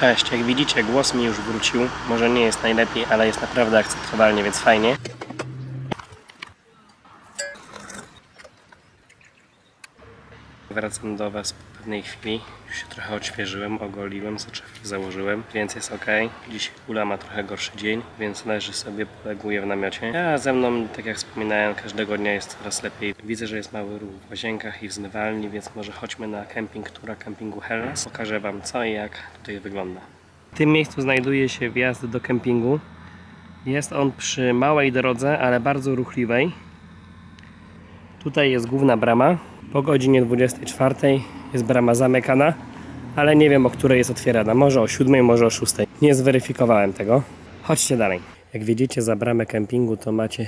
Cześć, jak widzicie głos mi już wrócił. Może nie jest najlepiej, ale jest naprawdę akceptowalnie, więc fajnie. Wracam do Was po pewnej chwili. Już się trochę odświeżyłem, ogoliłem, soczewki założyłem, więc jest ok. Dziś Ula ma trochę gorszy dzień, więc leży sobie, poleguje w namiocie. A ze mną, tak jak wspominałem, każdego dnia jest coraz lepiej. Widzę, że jest mały ruch w łazienkach i w zmywalni, więc może chodźmy na kemping, tura kempingu Hellas. Pokażę Wam co i jak tutaj wygląda. W tym miejscu znajduje się wjazd do kempingu. Jest on przy małej drodze, ale bardzo ruchliwej. Tutaj jest główna brama. Po godzinie 24 jest brama zamykana, ale nie wiem o której jest otwierana. Może o 7, może o 6. Nie zweryfikowałem tego. Chodźcie dalej. Jak widzicie za bramę kempingu to macie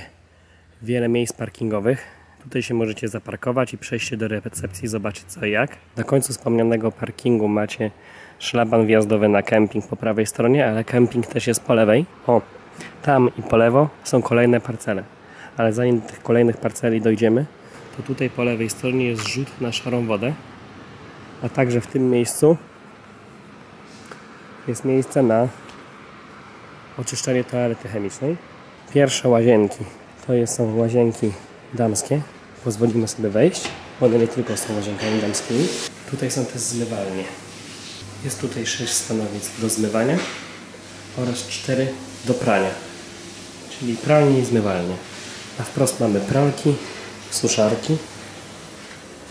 wiele miejsc parkingowych. Tutaj się możecie zaparkować i przejść do recepcji, zobaczyć co i jak. Na końcu wspomnianego parkingu macie szlaban wjazdowy na kemping po prawej stronie, ale kemping też jest po lewej. O, tam i po lewo są kolejne parcele. Ale zanim do tych kolejnych parceli dojdziemy, to tutaj po lewej stronie jest rzut na szarą wodę, a także w tym miejscu jest miejsce na oczyszczenie toalety chemicznej. Pierwsze łazienki to jest- są łazienki damskie. Pozwolimy sobie wejść. One nie tylko są łazienkami damskimi. Tutaj są też zmywalnie. Jest tutaj 6 stanowisk do zmywania oraz 4 do prania. Czyli pralnie i zmywalnie. A wprost mamy pralki, suszarki.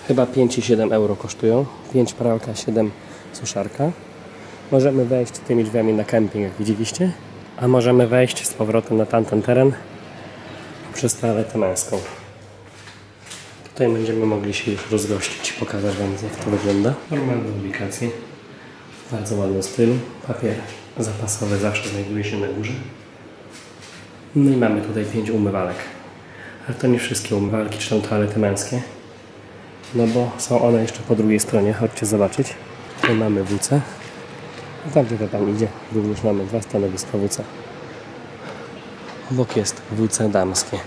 Chyba 5 i 7 euro kosztują. 5 pralka, 7 suszarka. Możemy wejść tymi drzwiami na kemping, jak widzieliście. A możemy wejść z powrotem na tamten teren przez toaletę męską. Tutaj będziemy mogli się już rozgościć i pokazać Wam, jak to wygląda. Normalne ubikacje. Bardzo ładnym stylu. Papier zapasowy zawsze znajduje się na górze. No i mamy tutaj 5 umywalek. Ale to nie wszystkie umywalki, czy tam toalety męskie. No bo są one jeszcze po drugiej stronie. Chodźcie zobaczyć. Tutaj mamy WC. I tam, gdzie to tam idzie, również mamy dwa stanowiska WC. Obok jest WC damskie.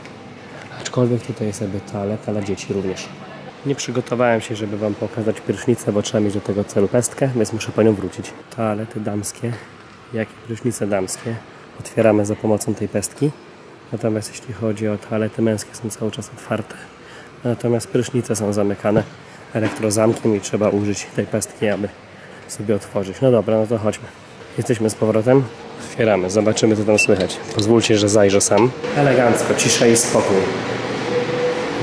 Aczkolwiek tutaj jest jakby toaleta dla dzieci również. Nie przygotowałem się, żeby Wam pokazać prysznicę, bo trzeba mieć do tego celu pestkę, więc muszę po nią wrócić. Toalety damskie, jak i prysznice damskie otwieramy za pomocą tej pestki. Natomiast jeśli chodzi o toalety męskie, są cały czas otwarte. Natomiast prysznice są zamykane elektrozamkiem i trzeba użyć tej pestki, aby sobie otworzyć. No dobra, no to chodźmy. Jesteśmy z powrotem. Otwieramy, zobaczymy co tam słychać. Pozwólcie, że zajrzę sam. Elegancko, cisza i spokój.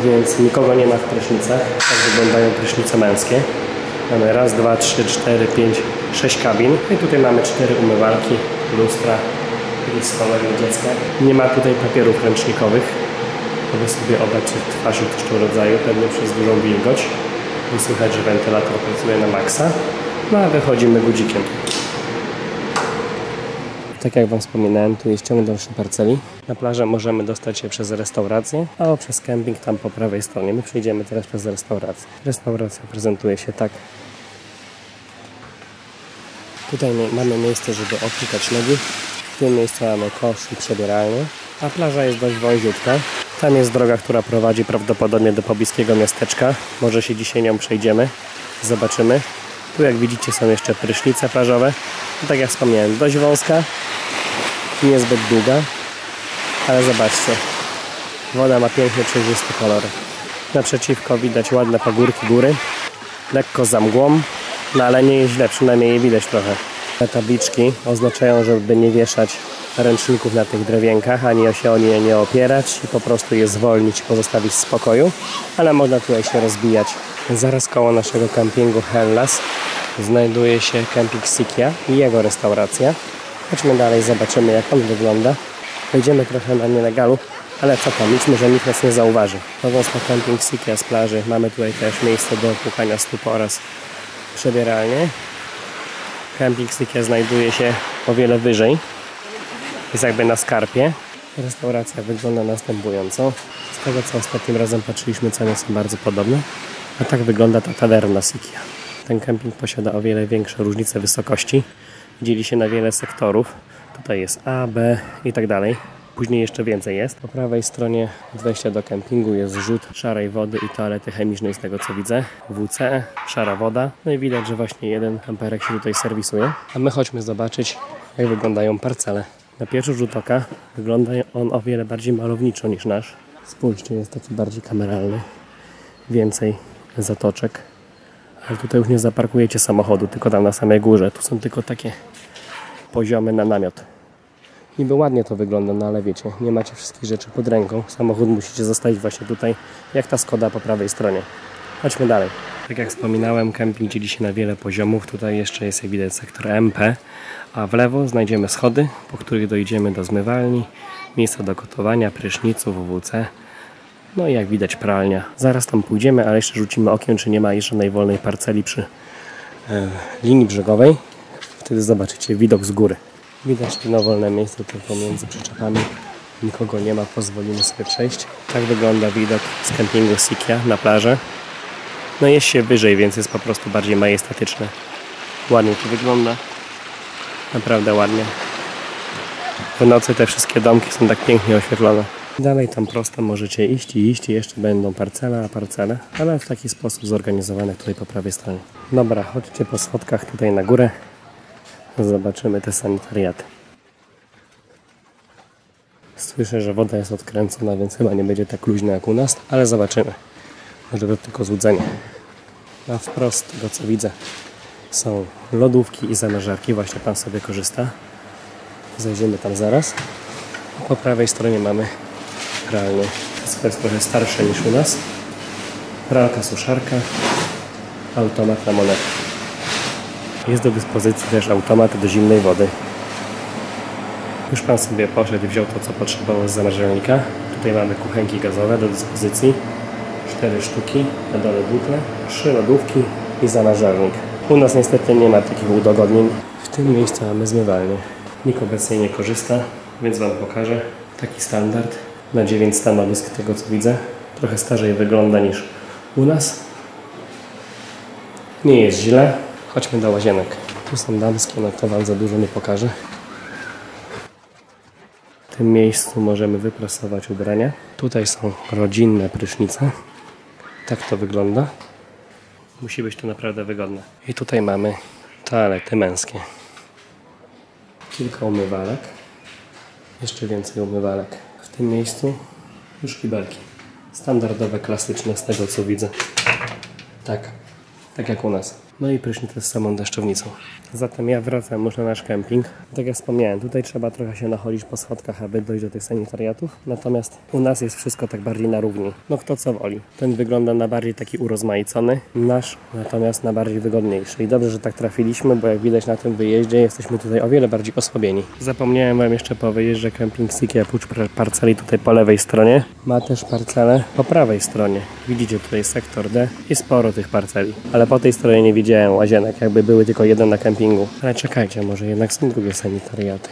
Więc nikogo nie ma w prysznicach. Tak wyglądają prysznice męskie. Mamy raz, dwa, trzy, cztery, pięć, sześć kabin. I tutaj mamy cztery umywalki, lustra, i stołek dla dziecka. Nie ma tutaj papierów ręcznikowych, aby sobie obrać czy twarzy też rodzaju, pewnie przez dużą wilgoć. Bo słychać, że wentylator pracuje na maksa. No a wychodzimy guzikiem. Tak jak Wam wspominałem, tu jest ciąg dalszy parceli. Na plażę możemy dostać się przez restaurację, a przez kemping tam po prawej stronie. My przejdziemy teraz przez restaurację. Restauracja prezentuje się tak. Tutaj mamy miejsce, żeby oplikać nogi. W tym miejscu mamy kosz i przebieralnię. A plaża jest dość wąziutka. Tam jest droga, która prowadzi prawdopodobnie do pobliskiego miasteczka. Może się dzisiaj nią przejdziemy. Zobaczymy. Tu jak widzicie są jeszcze prysznice plażowe. No, tak jak wspomniałem, dość wąska, niezbyt długa, ale zobaczcie, woda ma pięknie przejrzysty kolor. Naprzeciwko widać ładne pagórki góry, lekko za mgłą, no ale nie jest źle, przynajmniej je widać trochę. Te tabliczki oznaczają, żeby nie wieszać ręczników na tych drewienkach, ani się o nie nie opierać i po prostu je zwolnić pozostawić w spokoju, ale można tutaj się rozbijać. Zaraz koło naszego kampingu Hellas znajduje się kemping Sikia i jego restauracja. Chodźmy dalej, zobaczymy jak on wygląda. Wejdziemy trochę na nielegalu, ale co tam, liczmy, że nikt nas nie zauważy. Chodząc na kemping Sikia z plaży, mamy tutaj też miejsce do płukania stóp oraz przebieralnie. Kemping Sikia znajduje się o wiele wyżej. Jest jakby na skarpie. Restauracja wygląda następująco. Z tego co ostatnim razem patrzyliśmy, ceny są bardzo podobne. A tak wygląda ta tawerna Sikia. Ten kemping posiada o wiele większe różnice wysokości. Dzieli się na wiele sektorów. Tutaj jest A, B i tak dalej. Później jeszcze więcej jest. Po prawej stronie wejścia do kempingu jest rzut szarej wody i toalety chemicznej z tego co widzę. WC, szara woda. No i widać, że właśnie jeden amperek się tutaj serwisuje. A my chodźmy zobaczyć, jak wyglądają parcele. Na pierwszy rzut oka wygląda on o wiele bardziej malowniczo niż nasz. Spójrzcie, jest taki bardziej kameralny. Więcej zatoczek. Ale tutaj już nie zaparkujecie samochodu, tylko tam na samej górze. Tu są tylko takie poziomy na namiot. Niby ładnie to wygląda, no ale wiecie, nie macie wszystkich rzeczy pod ręką. Samochód musicie zostawić właśnie tutaj, jak ta Skoda po prawej stronie. Chodźmy dalej. Tak jak wspominałem, kemping dzieli się na wiele poziomów. Tutaj jeszcze jest jak widać sektor MP, a w lewo znajdziemy schody, po których dojdziemy do zmywalni, miejsca do gotowania, prysznicu, WWC. No i jak widać pralnia. Zaraz tam pójdziemy, ale jeszcze rzucimy okiem, czy nie ma jeszcze żadnej wolnej parceli przy e, linii brzegowej. Wtedy zobaczycie widok z góry. Widać jedno wolne miejsce tylko między przyczepami. Nikogo nie ma, pozwolimy sobie przejść. Tak wygląda widok z kempingu Sikia na plaży. No jest się wyżej, więc jest po prostu bardziej majestatyczne. Ładnie to wygląda. Naprawdę ładnie. W nocy te wszystkie domki są tak pięknie oświetlone. Dalej tam prosto możecie iść i iść i jeszcze będą parcele a parcele, ale w taki sposób zorganizowane tutaj po prawej stronie. Dobra, chodźcie po schodkach tutaj na górę. Zobaczymy te sanitariaty. Słyszę, że woda jest odkręcona, więc chyba nie będzie tak luźna jak u nas, ale zobaczymy. Może to tylko złudzenie. A wprost tego co widzę są lodówki i zamrażarki. Właśnie pan sobie korzysta. Zajdziemy tam zaraz. Po prawej stronie mamy pralnię. To jest trochę starsze niż u nas. Pralka, suszarka, automat na monetę. Jest do dyspozycji też automat do zimnej wody. Już Pan sobie poszedł i wziął to, co potrzebował z zamrażalnika. Tutaj mamy kuchenki gazowe do dyspozycji. Cztery sztuki, na dole butle, trzy lodówki i zamrażalnik. U nas niestety nie ma takich udogodnień. W tym miejscu mamy zmywalnię. Nikt obecnie nie korzysta, więc Wam pokażę. Taki standard na 9 stanowisk tego co widzę. Trochę starzej wygląda niż u nas. Nie jest źle. Chodźmy do łazienek. Tu są damskie, no to Wam za dużo nie pokażę. W tym miejscu możemy wyprasować ubrania. Tutaj są rodzinne prysznice. Tak to wygląda. Musi być to naprawdę wygodne. I tutaj mamy toalety męskie. Kilka umywalek. Jeszcze więcej umywalek. W tym miejscu już kibelki. Standardowe, klasyczne z tego co widzę. Tak, tak jak u nas. No i prysznic z samą deszczownicą. Zatem ja wracam już na nasz kemping. Tak jak wspomniałem, tutaj trzeba trochę się nachodzić po schodkach, aby dojść do tych sanitariatów. Natomiast u nas jest wszystko tak bardziej na równi. No kto co woli. Ten wygląda na bardziej taki urozmaicony, nasz natomiast na bardziej wygodniejszy. I dobrze, że tak trafiliśmy, bo jak widać na tym wyjeździe jesteśmy tutaj o wiele bardziej osłabieni. Zapomniałem Wam jeszcze powiedzieć, że kemping Siki oprócz parceli tutaj po lewej stronie ma też parcele po prawej stronie. Widzicie tutaj sektor D i sporo tych parceli. Ale po tej stronie nie widziałem łazienek, jakby były tylko jeden na kempingu. Ale czekajcie, może jednak są drugie sanitariaty.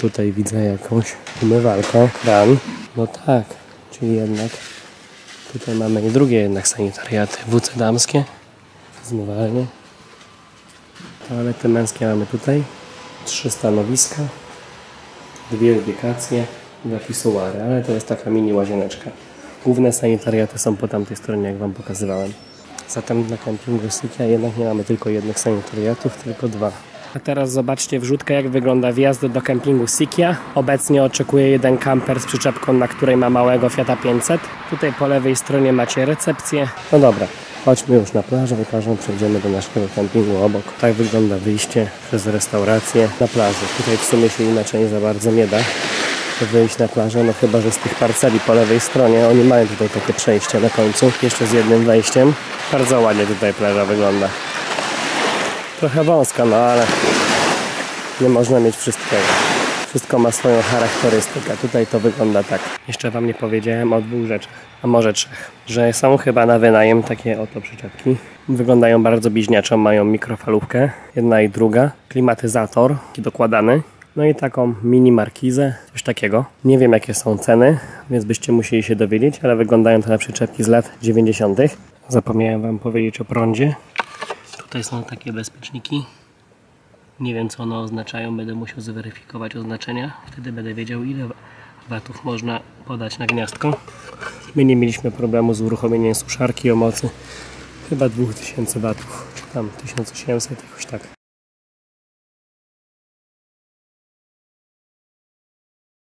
Tutaj widzę jakąś umywalkę, kran. No tak, czyli jednak tutaj mamy i drugie jednak sanitariaty. WC damskie, zmywalnie. Toalety męskie mamy tutaj. Trzy stanowiska, dwie ubikacje, dwa pisuary, ale to jest taka mini łazieneczka. Główne sanitariaty są po tamtej stronie, jak Wam pokazywałem. Zatem na kempingu Sikia jednak nie mamy tylko jednych sanitariatów, tylko dwa. A teraz zobaczcie wrzutkę, jak wygląda wjazd do kempingu Sikia. Obecnie oczekuje jeden kamper z przyczepką, na której ma małego Fiata 500. Tutaj po lewej stronie macie recepcję. No dobra, chodźmy już na plażę, wykażę, przejdziemy do naszego kempingu obok. Tak wygląda wyjście przez restaurację na plaży. Tutaj w sumie się inaczej za bardzo nie da wyjść na plażę, no chyba, że z tych parceli po lewej stronie. Oni mają tutaj takie przejście na końcu, jeszcze z jednym wejściem. Bardzo ładnie tutaj plaża wygląda. Trochę wąska, no ale nie można mieć wszystkiego. Wszystko ma swoją charakterystykę. Tutaj to wygląda tak. Jeszcze Wam nie powiedziałem o dwóch rzeczach, a może trzech. Że są chyba na wynajem takie oto przyczepki. Wyglądają bardzo bliźniaczo, mają mikrofalówkę, jedna i druga. Klimatyzator dokładany. No i taką mini markizę, coś takiego. Nie wiem jakie są ceny, więc byście musieli się dowiedzieć, ale wyglądają to na przyczepki z lat 90. Zapomniałem Wam powiedzieć o prądzie. Tutaj są takie bezpieczniki. Nie wiem co one oznaczają, będę musiał zweryfikować oznaczenia. Wtedy będę wiedział ile watów można podać na gniazdko. My nie mieliśmy problemu z uruchomieniem suszarki o mocy chyba 2000 watów, czy tam 1800 jakoś tak.